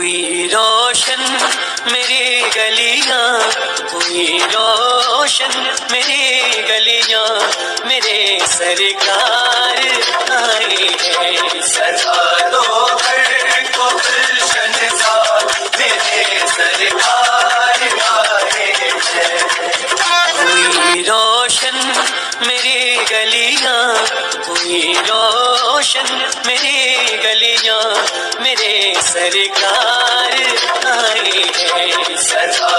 हुई रोशन मेरी गलियाँ हुई रोशन मेरी गलियाँ, मेरे सरकार आए हैं। सजा दो गुलशन सा मेरे सरकार आए हैं हुई रोशन मेरी गलियाँ हुई रोशन मेरी मेरे सरकार आई है। सजा